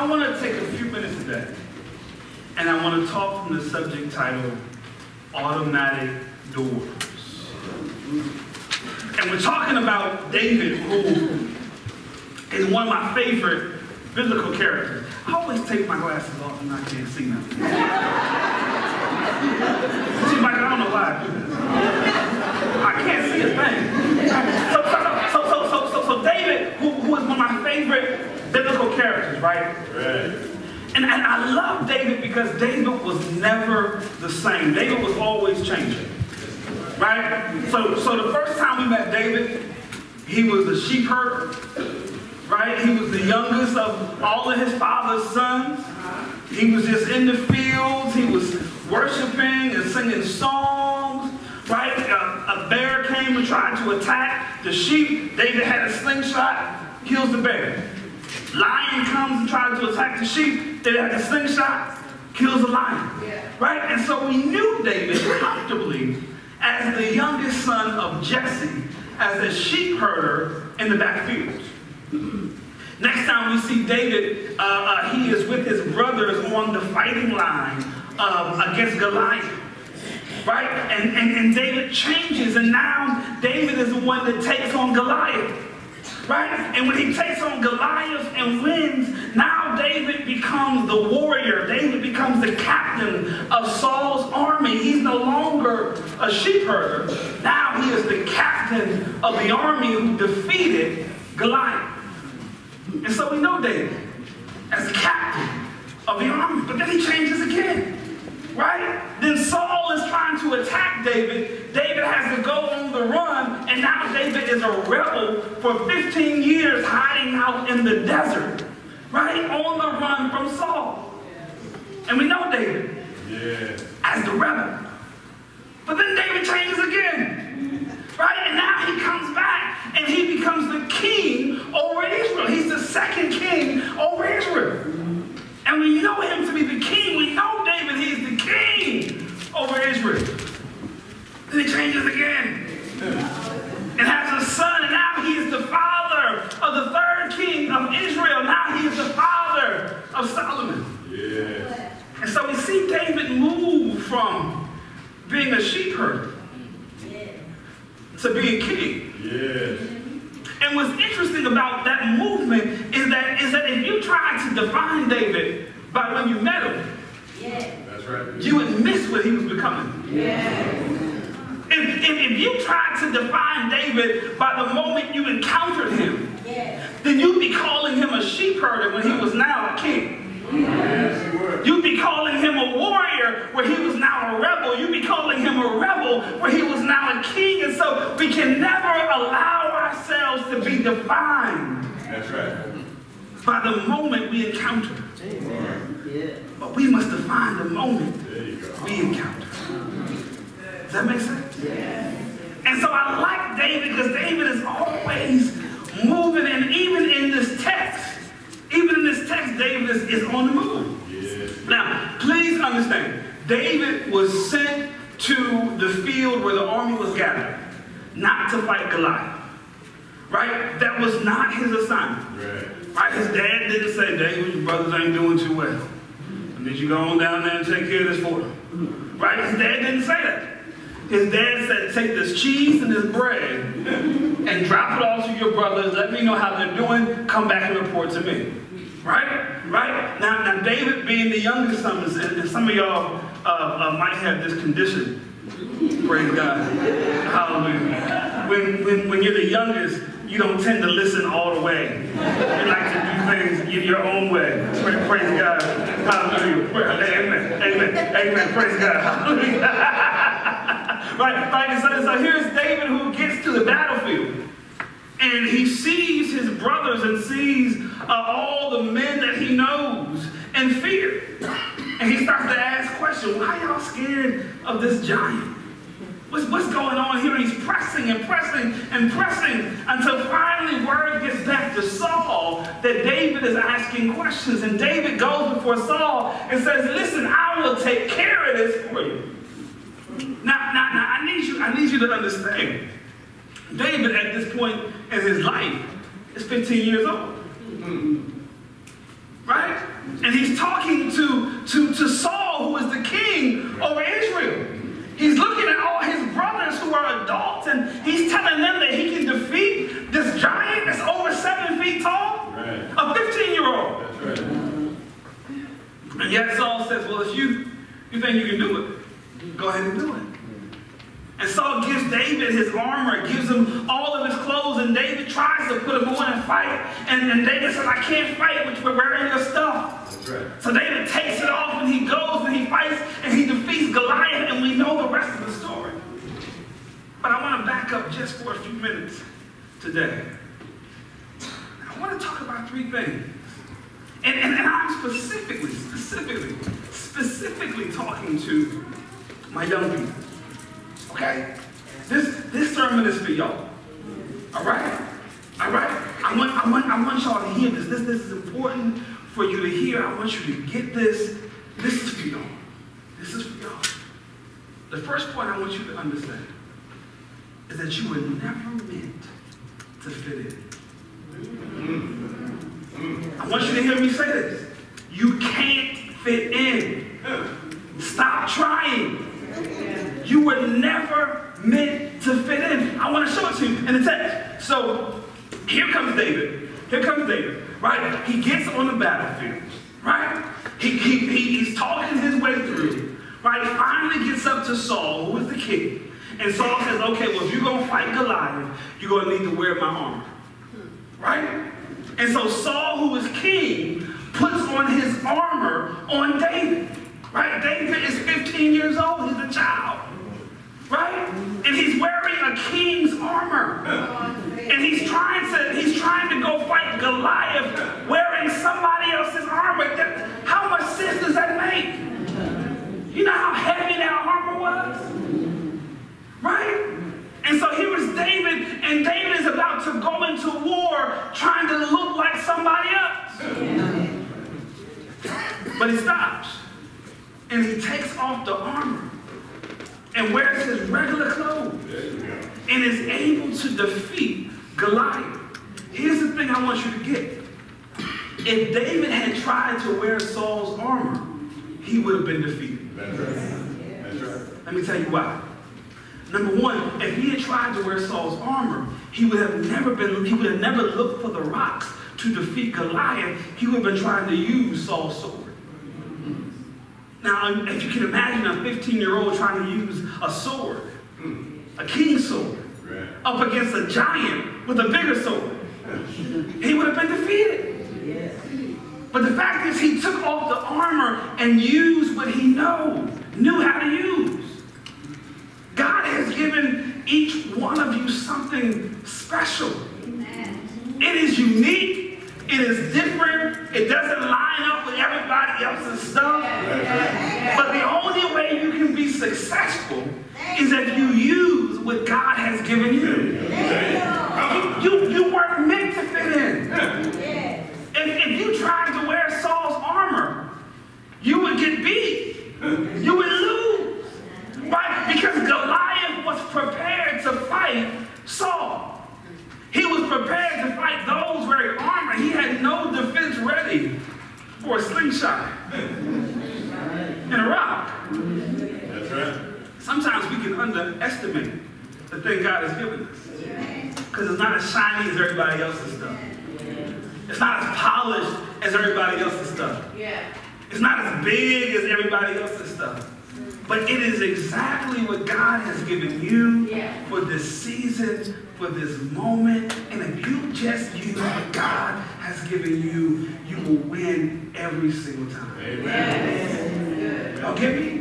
I want to take a few minutes today, and I want to talk from the subject titled Automatic Doors. And we're talking about David, who is one of my favorite biblical characters. I always take my glasses off and I can't see nothing. See, Mike, I don't know why. I can't see a thing. So, so, so, so, so, so, so David, who, who is one of my favorite biblical characters, right? Right. And, and I love David because David was never the same. David was always changing. Right? So, so the first time we met David, he was a sheep herder. Right? He was the youngest of all of his father's sons. He was just in the fields. He was worshiping and singing songs. Right? A, a bear came and tried to attack the sheep. David had a slingshot, kills the bear. Lion comes and tries to attack the sheep. They have a slingshot, kills the lion. Yeah. Right? And so we knew David comfortably as the youngest son of Jesse, as a sheep herder in the backfields. Next time we see David, uh, uh, he is with his brothers on the fighting line um, against Goliath. Right? And, and, and David changes, and now David is the one that takes on Goliath. Right? And when he takes on Goliath and wins, now David becomes the warrior. David becomes the captain of Saul's army. He's no longer a sheep herder. Now he is the captain of the army who defeated Goliath. And so we know David as captain of the army. But then he changes again. Right? Then Saul is trying to attack David. David has to go on the run, and now David is a rebel for 15 years hiding out in the desert. Right? On the run from Saul. And we know David Yeah. as the rebel. But then David changes again. Right? And now he comes back and he becomes the king over Israel. He's the second king over Israel. And we know him to be the king. We know David, he's the king over Israel. Then he changes again. And has a son, and now he is the father of the third king of Israel. Now he is the father of Solomon. Yeah. And so we see David move from being a sheep herder to being king. Yes. And what's interesting about that movement is that is that if you try to define David by when you met him, That's right. you would miss what he was becoming. If, if, if you try to define David by the moment you encountered him, then you'd be calling him a sheep herder when he was now a king. Yes, you were. You'd be calling him a warrior where he was now a rebel. You'd be calling him a rebel where he was now a king. And so we can never allow ourselves to be defined That's right. by the moment we encounter. But we must define the moment There you go. we encounter. Does that make sense? Yeah. And so I like David because David is always moving, and even in this text, even in this text, David is, is on the move. Yes. Now, please understand, David was sent to the field where the army was gathered, not to fight Goliath. Right? That was not his assignment. Right. Right? His dad didn't say, David, your brothers ain't doing too well. Did you go on down there and take care of this for them. Right? His dad didn't say that. His dad said, take this cheese and this bread and drop it off to your brothers. Let me know how they're doing. Come back and report to me. Right? Right? Now, now David being the youngest son, and some of y'all uh, uh, might have this condition. Praise God. Hallelujah. When, when, when you're the youngest, you don't tend to listen all the way. You like to do things in your own way. Pra- Praise God. Hallelujah. Amen. Amen. Amen. Praise God. Hallelujah. right. And so, so here's David who gets to the battlefield. And he sees his brothers and sees uh, all the men that he knows in fear. And he starts to ask questions. Why y'all scared of this giant? What's, what's going on here? And he's pressing and pressing and pressing until finally word gets back to Saul that David is asking questions. And David goes before Saul and says, listen, I will take care of this for you. Now, now, now I need you, I need you to understand. David at this point in his life is 15 years old. right? And he's talking to, to, to Saul, who is the king over Israel. He's looking at all his brothers who are adults, and he's telling them that he can defeat this giant that's over seven feet tall, Right. a 15 year old. That's right. And yet Saul says, Well, if you, you think you can do it, go ahead and do it. And Saul gives David his armor, gives him all of his clothes, and David tries to put him on and fight. And, and David says, I can't fight with wearing your stuff. That's right. So David takes it off and he goes and he fights and he defeats Goliath, and we know the rest of the story. But I want to back up just for a few minutes today. I want to talk about three things. And, and, and I'm specifically, specifically, specifically talking to my young people. Okay? This this sermon is for y'all. All right? All right? I want, I want, I want y'all to hear this. This, this is important for I want you to get this. This is for y'all. This is for y'all. The first point I want you to understand is that you were never meant to fit in. I want you to hear me say this. You can't fit in. Stop trying. You were never meant to fit in. I want to show it to you in the text. So here comes David. Here comes David, right? He gets on the battlefield, right? He, he, he- he's talking his way through, right? He finally gets up to Saul, who is the king. And Saul says, okay, well, if you're going to fight Goliath, you're going to need to wear my armor, right? And so Saul, who is king, puts on his armor on David, right? David is 15 years old. He's a child right? And he's wearing a king's armor. Oh, And he's trying to he's trying to go fight Goliath wearing somebody else's armor. That- how much sense does that make? You know how heavy that armor was? Right? And so here is David, and David is about to go into war trying to look like somebody else. But he stops. And he takes off the armor and wears his regular clothes and is able to defeat Goliath. Here's the thing I want you to get. If David had tried to wear Saul's armor, he would have been defeated. That's right. That's right. Let me tell you why. Number one, if he had tried to wear Saul's armor, he would have never been, he would have never looked for the rocks to defeat Goliath. He would have been trying to use Saul's sword. Now, if you can imagine a 15-year-old trying to use a sword, a king's sword, up against a giant with a bigger sword, he would have been defeated. But the fact is, he took off the armor and used what he know, knew how to use. God has given each one of you something special. It is unique. It is different. It doesn't line up with everybody else's stuff. But the only way you can be successful is if you use what God has given you. You, you, you weren't meant to fit in. If, if you tried to wear Saul's armor, you would get beat. You would lose. Why? Because Goliath was prepared to fight Saul. He was prepared to fight those wearing armor. He had no defense ready for a slingshot and a rock. That's right. Sometimes we can underestimate the thing God has given us. Because it's not as shiny as everybody else's stuff. It's not as polished as everybody else's stuff. Yeah. It's not as big as everybody else's stuff. But it is exactly what God has given you Yeah. for this season, for this moment. And if you just use what God has given you, you will win every single time. Amen. Y'all get me?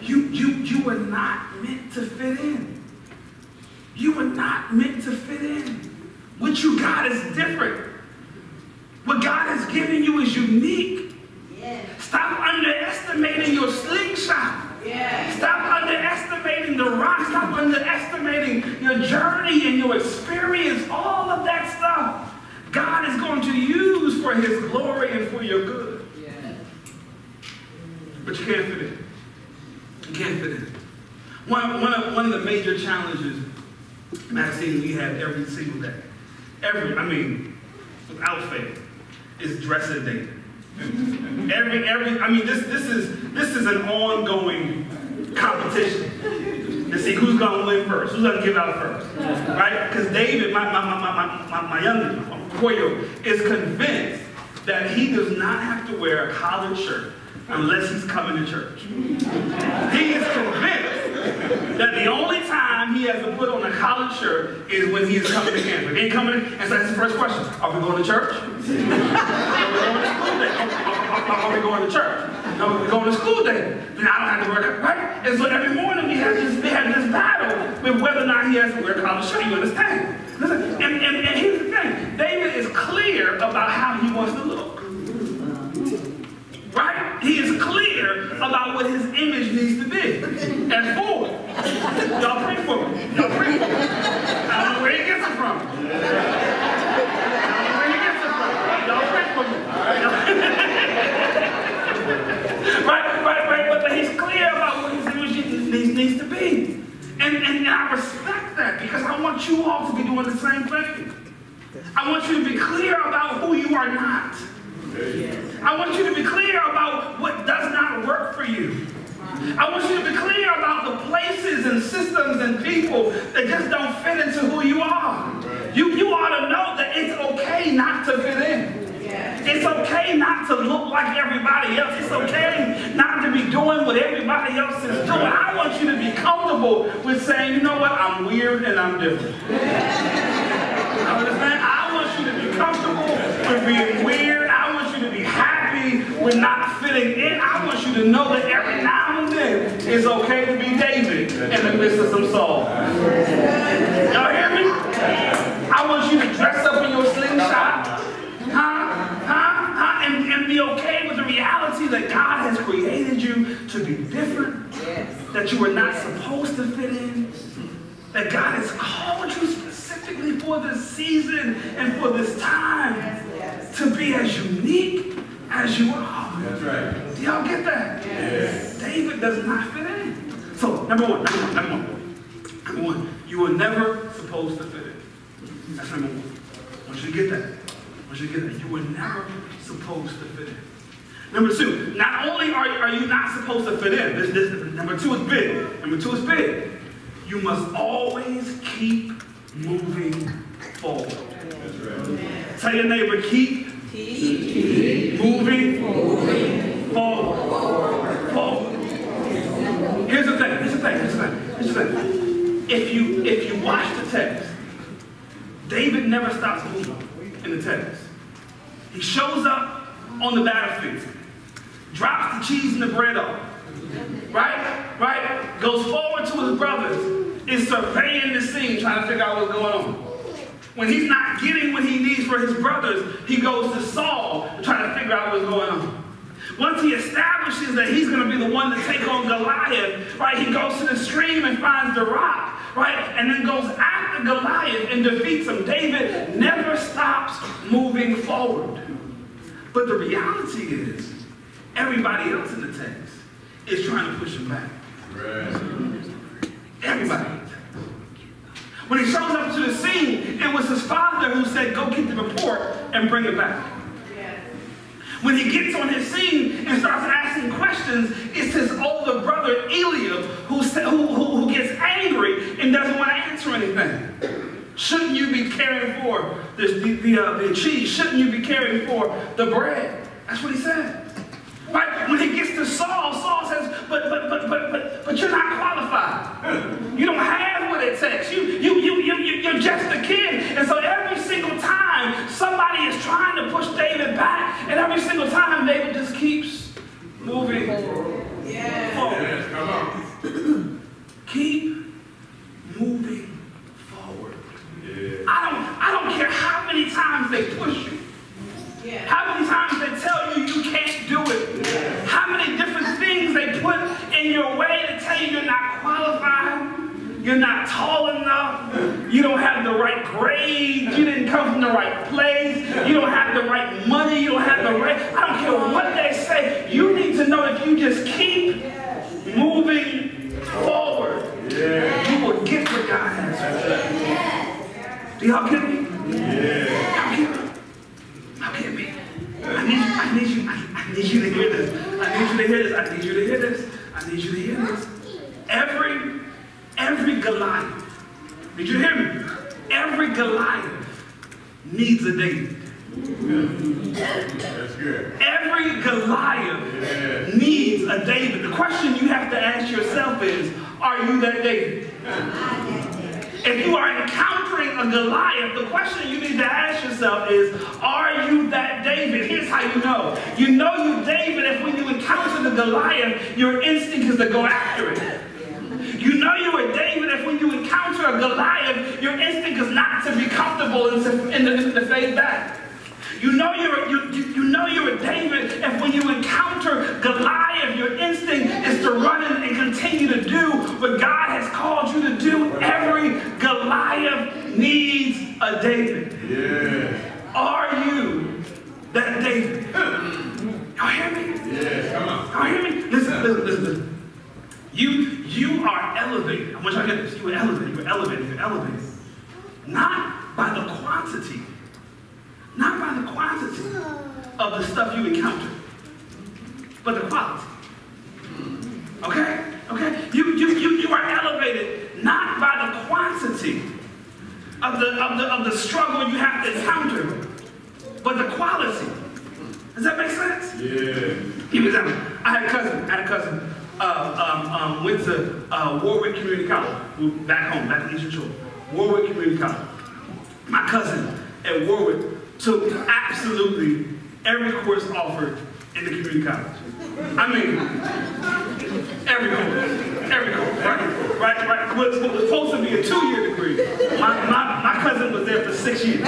You, you, you were not meant to fit in. You were not meant to fit in. What you got is different. What God has given you is unique. Stop underestimating your slingshot. Yeah. Stop underestimating the rock. Stop underestimating your journey and your experience. All of that stuff God is going to use for His glory and for your good. Yeah. But you can't fit in. You can't fit in. One, one, of, one of the major challenges Maxine we have every single day, every, I mean, without fail, is dressing daily. Every, every, I mean, this, this is, this is an ongoing competition to see who's gonna win first, who's gonna give out first, right? Because David, my, my, my, my, my, my youngest, Koyo, is convinced that he does not have to wear a collared shirt unless he's coming to church. He is convinced that the only time he has to put on a collared shirt is when he is coming to campus. He ain't coming, and so that's the first question. Are we going to church? Are we going to school day? Are we going to church? We're going to school day. Then I don't have to wear, right? And so every morning we have this, we have this battle with whether or not he has to wear a collared shirt. You understand? Listen, and, and, and here's the thing. David is clear about how he wants to look. Right? He is clear about what his image needs to be. And forward. Y'all pray for me. Y'all pray for me. I don't know where he gets it from. I don't know where he gets it from. Y'all pray for me. right, right, right. But, but he's clear about what his needs, needs to be. And, and, and I respect that because I want you all to be doing the same thing. I want you to be clear about who you are not. I want you to be clear about what does not work for you. I want you to be clear about the places and systems and people that just don't fit into who you are. You, you ought to know that it's okay not to fit in. It's okay not to look like everybody else. It's okay not to be doing what everybody else is doing. I want you to be comfortable with saying, you know what, I'm weird and I'm different. Understand? I want you to be comfortable with being weird. I want you to be happy with not fitting in. I want you to know that every now and then it's okay to be David in the midst of some Saul. Y'all hear me? I want you to dress up in your slingshot. Huh? Huh? Huh? And, and be okay with the reality that God has created you to be different. That you were not supposed to fit in. That God has called you specifically for this season and for this time to be as unique as you are. That's right. Do y'all get that? Yes. David does not fit in. So, number one, number one, number one. Number one, you were never supposed to fit in. That's number one. I want you to get that. I want you to get that. You were never supposed to fit in. Number two, not only are, are you not supposed to fit in, this, this, number two is big. Number two is big. You must always keep moving forward. Right. Tell your neighbor, keep, moving, forward. Forward. Here's the thing, here's the thing, here's the thing, here's the thing. If you, if you watch the text, David never stops moving in the text. He shows up on the battlefield, drops the cheese and the bread off, right? Right? Goes forward to his brothers, is surveying the scene, trying to figure out what's going on. When he's not getting what he needs for his brothers, he goes to Saul to try to figure out what's going on. Once he establishes that he's going to be the one to take on Goliath, right, he goes to the stream and finds the rock, right, and then goes after Goliath and defeats him. David never stops moving forward. But the reality is, everybody else in the text is trying to push him back. Everybody. When he shows up to the scene, it was his father who said, go get the report and bring it back. When he gets on his scene and starts asking questions, it's his older brother Eliab who, who, who, who gets angry and doesn't want to answer anything. Shouldn't you be caring for the, the, the, uh, the cheese? Shouldn't you be caring for the bread? That's what he said. Right? When he gets to Saul, Saul says, but but but but but but you're not qualified. You don't have what it takes. You you you you you- you're just a kid. And so every time somebody is trying to push David back, and every single time David just keeps moving forward. Yes, come on. Keep moving forward. Yeah. I don't I don't care how many times they push you. How many times they tell you you can't do it? How many different things they put in your way to tell you you're not qualified? You're not tall enough. You don't have the right grades. You didn't come from the right place. You don't have the right money. You don't have the right. I don't care what they say. You need to know if you just keep moving forward, you will get what God has for you. Do y'all get me? Y'all get me? Y'all get me? I need you, I need you, I needs a David. That's good. Every Goliath Yeah. needs a David. The question you have to ask yourself is, are you that David? If you are encountering a Goliath, the question you need to ask yourself is, are you that David? Here's how you know. You know you David if when you encounter the Goliath, your instinct is to go after it. You know you're a David if when you encounter a Goliath, your instinct is not to be comfortable and to, and to, and to fade back. You know you're a, you, you, you know you're a David if when you encounter Goliath, your instinct is to run in and continue to do what God has called you to do. Every Goliath needs a David. Yeah. Are you that David? Y'all hear me? Yeah. Come on. Y'all hear me? Listen, listen, listen, listen. You, you are elevated. I want y'all to get this. You are elevated. You're elevated. You're elevated. Not by the quantity. Not by the quantity of the stuff you encounter, but the quality. Okay? Okay? You, you, you, you are elevated not by the quantity of the, of, the, of the struggle you have to encounter, but the quality. Does that make sense? Yeah. Give me an example. I had a cousin. I had a cousin. Uh, um, um, went to uh, Warwick Community College. Back home, back in Eastern Shore. Warwick Community College. My cousin at Warwick took absolutely every course offered in the community college. I mean, every course, every course, right? Right, right. What what was supposed to be a two-year degree. My, my, my cousin was there for six years.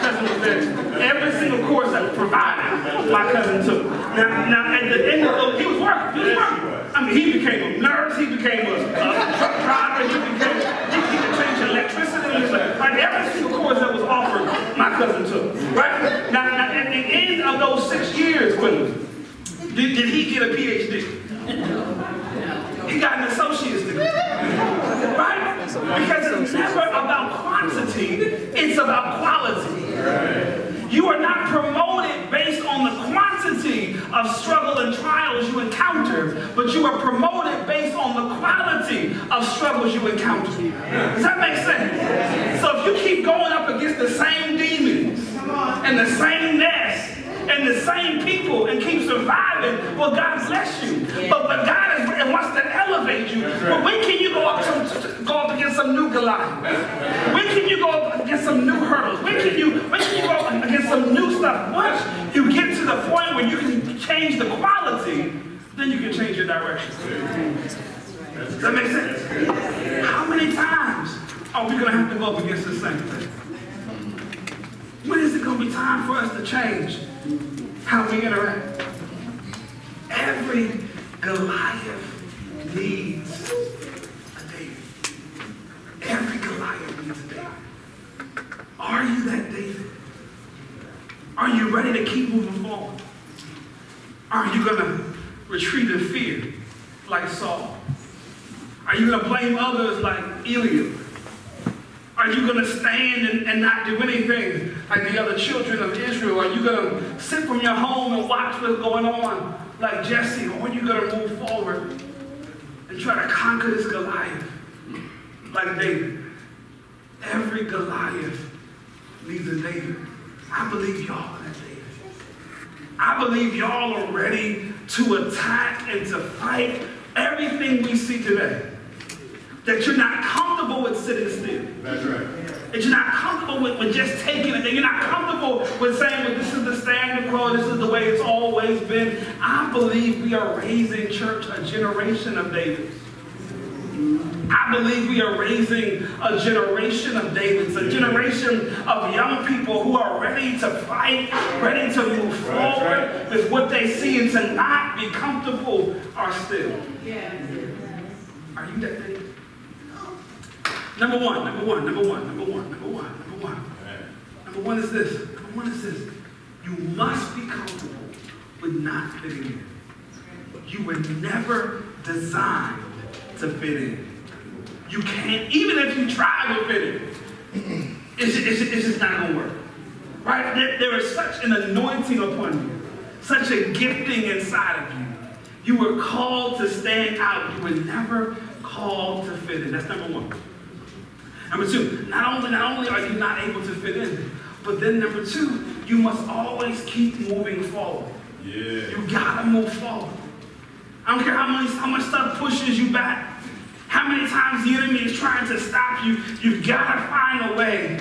cousin was there. Every single course that was provided, my cousin took. Now, now at the end of the, he was working. He was working. I mean, he became a nurse. He became a, a truck driver. He became he, he could change electricity. Was like every single course that was offered, my cousin took. Right now, now at the end of those six years, did, did he get a PhD? He got an associate's degree. Right? Because it's never about quantity, it's about quality. You are not promoted based on the quantity of struggle and trials you encounter, but you are promoted quality of struggles you encounter. Does that make sense? So if you keep going up against the same demons and the same nest and the same people and keep surviving, well, God bless you. But, but God is, wants to elevate you. But when can you go up, to, go up against some new Goliath? When can you go up against some new hurdles? When can you, when can you go up against some new stuff? Once you get to the point where you can change the quality, then you can change your direction. Does that make sense? How many times are we going to have to go up against the same thing? When is it going to be time for us to change how we interact? Every Goliath needs a David. Every Goliath needs a David. Are you that David? Are you ready to keep moving forward? Are you going to retreat in fear like Saul? Are you going to blame others like Eliab? Are you going to stand and, and not do anything like the other children of Israel? Are you going to sit from your home and watch what's going on like Jesse? Or are you going to move forward and try to conquer this Goliath like David? Every Goliath needs a David. I believe y'all are that David. I believe y'all are ready to attack and to fight everything we see today. That you're not comfortable with sitting still. That's right. That you're not comfortable with, with just taking it. That you're not comfortable with saying, well, this is the standard quo, this is the way it's always been. I believe we are raising, church, a generation of Davids. I believe we are raising a generation of Davids, a generation of young people who are ready to fight, ready to move forward with what they see and to not be comfortable or still. Are you that David? Number one, number one, number one, number one, number one, number one. Number one is this. Number one is this. You must be comfortable with not fitting in. You were never designed to fit in. You can't, even if you try to fit in, it's, it's, it's just not going to work. Right? There, there is such an anointing upon you, such a gifting inside of you. You were called to stand out. You were never called to fit in. That's number one. Number two, not only, not only are you not able to fit in, but then number two, you must always keep moving forward. Yeah. You gotta move forward. I don't care how much, how much stuff pushes you back, how many times the enemy is trying to stop you, you've gotta find a way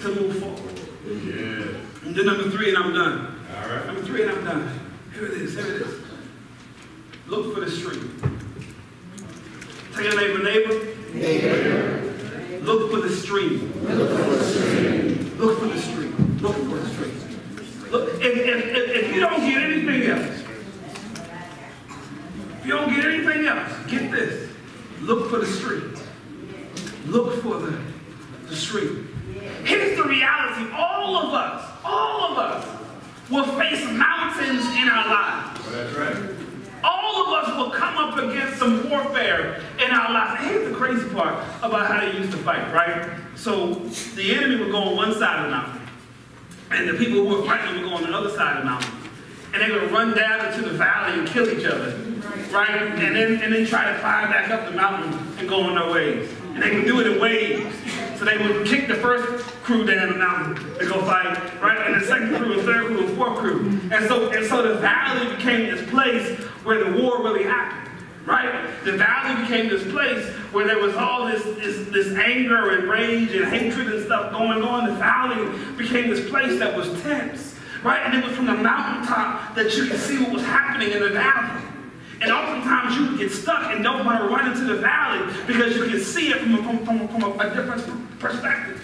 to move forward. Yeah. And then number three, and I'm done. All right. Number three, and I'm done. Here it is, here it is. Look for the stream. Tell your neighbor, neighbor. Look for the stream. Look for the stream. Look for the stream. Look for the stream. Look, if, if, if, if you don't get anything else, if you don't get anything else, get this. Look for the stream. Look for the, the stream. Here's the reality. All of us, all of us will face mountains in our lives. That's right. All of us will come up against some warfare in our lives. And here's the crazy part about how they used to fight, right? So the enemy would go on one side of the mountain, and the people who were fighting would go on the other side of the mountain. And they would run down into the valley and kill each other, right? And then, and then try to climb back up the mountain and go on their ways. And they would do it in waves. So they would kick the first crew down the mountain to go fight, right? And the second crew, the third crew, the fourth crew. And so, and so the valley became this place where the war really happened, right? The valley became this place where there was all this, this, this anger and rage and hatred and stuff going on. The valley became this place that was tense, right? And it was from the mountaintop that you could see what was happening in the valley. And oftentimes you get stuck and don't want to run into the valley because you can see it from, a- from, from, from a, a different perspective.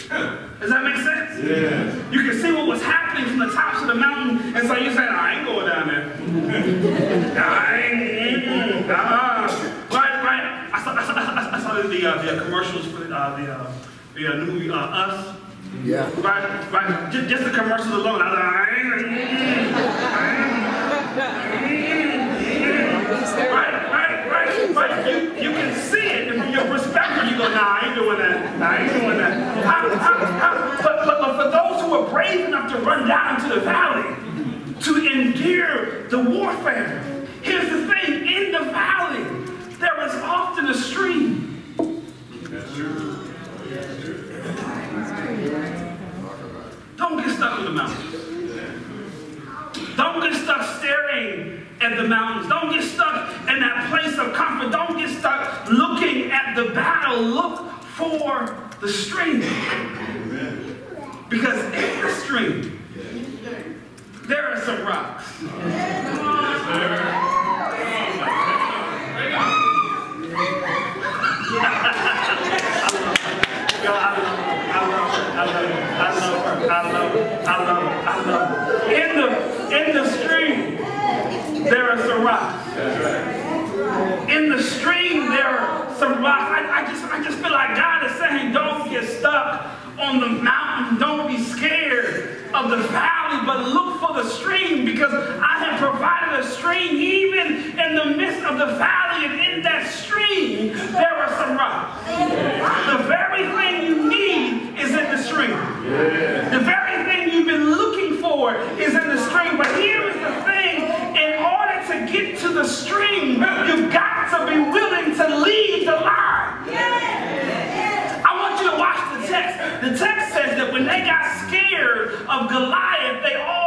Does that make sense? Yeah. You can see what was happening from the tops of the mountain, and so you said, I ain't going down there. I ain't, uh-uh. Right, right. I saw, I saw, I saw the, uh, the commercials for the, uh, the, uh, the uh, new movie, uh, Us. Yeah. Right, right. Just, just the commercials alone. I was like, I ain't, I ain't, Right, right, right, right. You, you can see it from your perspective. You go, nah, I ain't doing that. Nah, I ain't doing that. How, how, how, but, but, but for those who are brave enough to run down to the valley, to endure the warfare, here's the thing: in the valley, there is often a stream. That's true. Don't get stuck on the mountains. Don't get stuck staring at the mountains. Don't get stuck in that place of comfort. Don't get stuck looking at the battle. Look for the stream. Because in the stream, there are some rocks. Yo, I love her. I love her. I love her. I love her. I love her. I love her. In the in the stream, there are some rocks. In the stream, there are some rocks. I, I just I just feel like God is saying, don't get stuck on the mountain. Don't be scared of the valley, but look for the stream because I have provided a stream even in the midst of the valley, and in that stream, there are some rocks. The very thing you need is in the stream. The very thing you've been looking for is in the stream. But here is the thing in order to get to the stream, you've got to be willing to leave the line. I want you to watch the text. The text says that when they got scared of Goliath, they all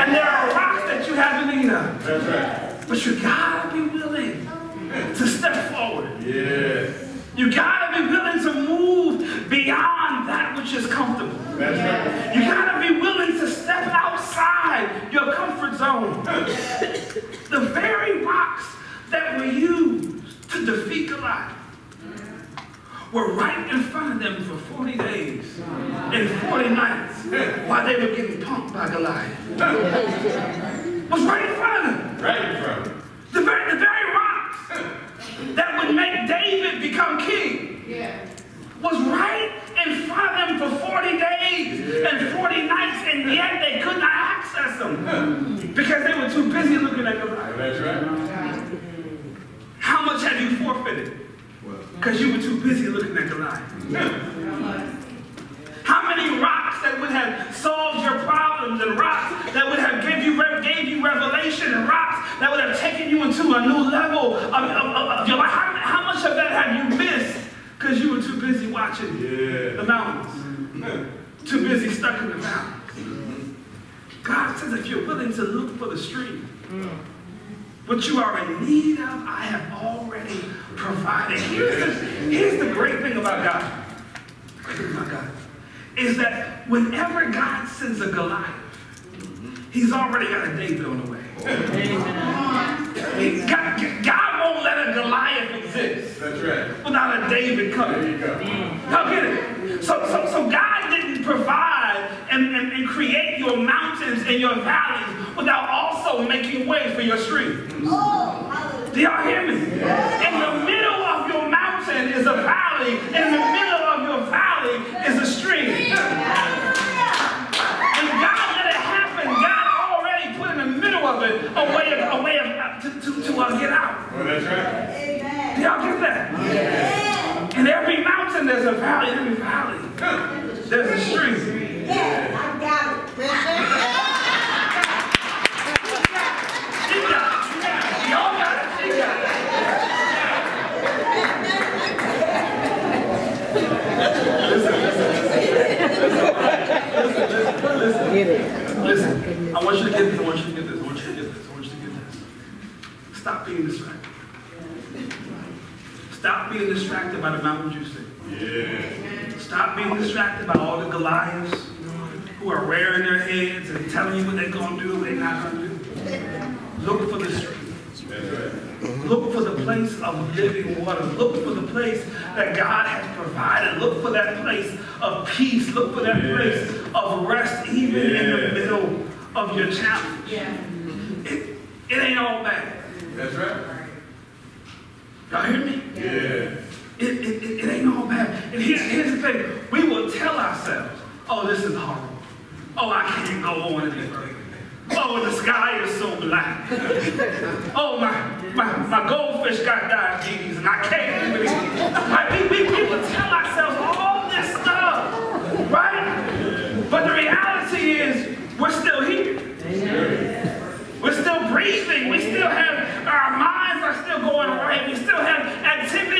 and there are rocks that you haven't eaten. Right. But you gotta be willing to step forward. Yeah. You gotta be willing to move beyond that which is comfortable. That's Right. You gotta be willing to step outside your comfort zone. the very rocks that were used to defeat Goliath were right in front of them for 40 days and 40 nights while they were getting punked by Goliath. was right in front of them. Right in front. The very, the very rocks that would make David become king yeah. was right in front of them for 40 days and 40 nights, and yet they could not access them because they were too busy looking at Goliath. That's right. How much have you forfeited? Because you were too busy looking at Goliath. How many rocks that would have solved your problems and rocks that would have gave you, gave you revelation and rocks that would have taken you into a new level of, of, of, your life? How, how much of that have you missed because you were too busy watching Yeah. the mountains? Too busy stuck in the mountains. God says if you're willing to look for the stream, what you are in need of, I have already provided. Here's the, here's the great thing about God. Great thing about God is that whenever God sends a Goliath, He's already got a David on the way. He- God, God won't let a Goliath exist That's right. without a David coming. There coming. you go. Now get it. So, so, so God didn't provide and, and, and create your mountains and your valleys without also making way for your streams. Do y'all hear me? In the middle of your mountain is a valley. In the middle of your valley is a stream. And God let it happen. God already put in the middle of it a way of, a way of to, to, to uh, get out. Well, that's right. Do y'all get that? In every mountain there's a valley. In every valley there's a stream. She got it. She got it. Y'all got it. She got it. Listen, I want you to get this. I want you to get this. I want you to get this. I want you to get this. Stop being distracted. Stop being distracted by the mountains you see. Yeah. Stop being distracted by all the Goliaths who are rearing their heads and telling you what they're going to do and they're not going to do. Look for the stream. Look for the place of living water. Look for the place that God has provided. Look for that place of peace. Look for that Yeah. place of rest, even in the middle of your challenge. It, it ain't all bad. That's right. Y'all hear me? Yeah. It, it, it, it ain't all bad. And here, here's the thing. We will tell ourselves, oh, this is horrible. Oh, I can't go on any further. Oh, the sky is so black. Oh, my, my, my goldfish got diabetes and I can't even eat. Right? We, we, we will tell ourselves all this stuff, right? But the reality is, we're still here. We're still breathing. We still have, our minds are still going right. We still have activity